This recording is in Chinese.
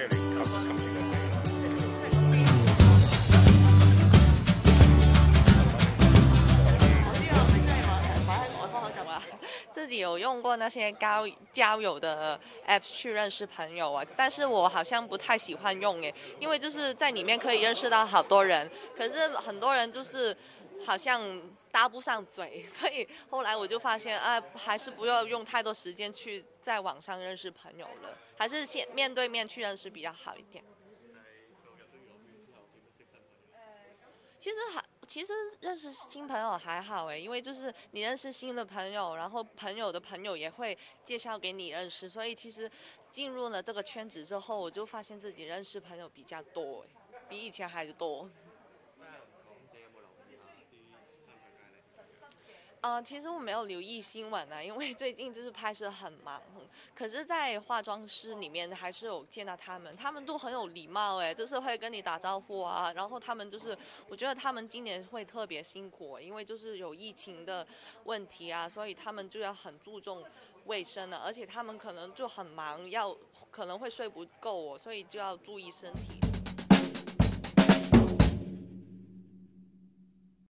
care de capăt, cam ce de-a 自己有用过那些交交友的 app 去认识朋友啊，但是我好像不太喜欢用诶，因为就是在里面可以认识到好多人，可是很多人就是好像搭不上嘴，所以后来我就发现啊，还是不要用太多时间去在网上认识朋友了，还是先面对面去认识比较好一点。其实还其实认识新朋友还好诶，因为就是你认识新的朋友，然后朋友的朋友也会介绍给你认识，所以其实进入了这个圈子之后，我就发现自己认识朋友比较多诶，比以前还多。呃，其实我没有留意新闻啊，因为最近就是拍摄很忙。可是，在化妆师里面还是有见到他们，他们都很有礼貌哎，就是会跟你打招呼啊。然后他们就是，我觉得他们今年会特别辛苦，因为就是有疫情的问题啊，所以他们就要很注重卫生的，而且他们可能就很忙，要可能会睡不够哦，所以就要注意身体。